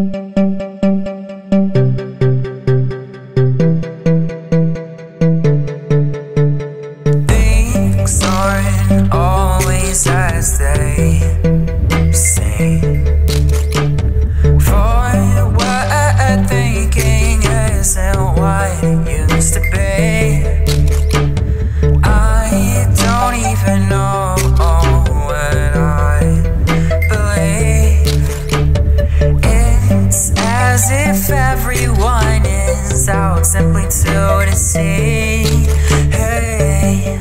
Things as if everyone is out simply to deceive. Hey.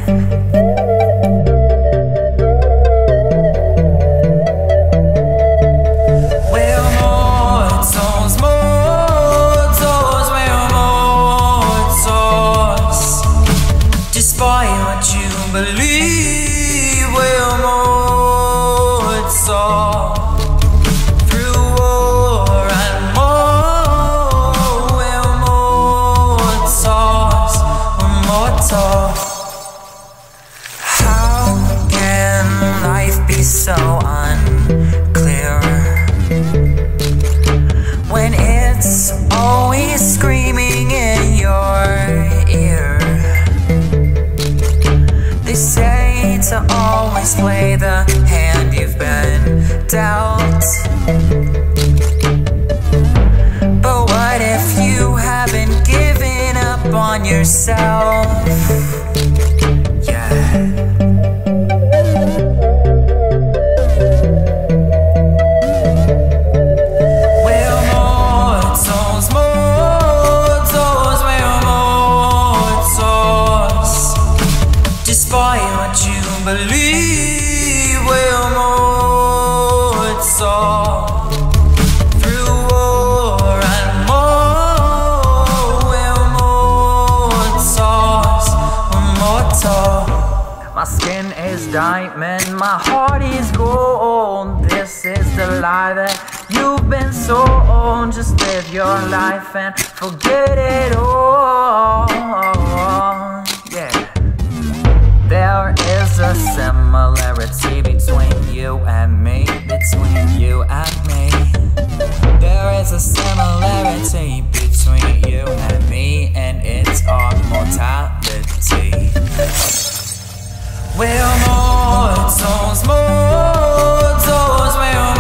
We're so unclear when it's always screaming in your ear? They say to always play the hand you've been dealt. But what if you haven't given up on yourself? What you believe, more, we're mortals, we're. My skin is diamond, my heart is gold. This is the lie that you've been sold. Just live your life and forget it all. There is a similarity between you and me, between you and me. There is a similarity between you and me, and it's our mortality. We're mortals, mortals, we're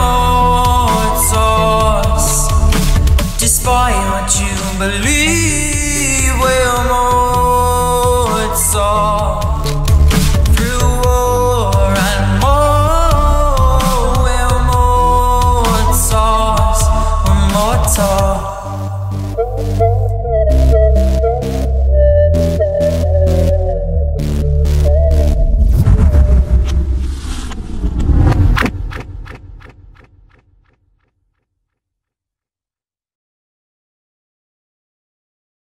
mortals. Despite what you believe, more,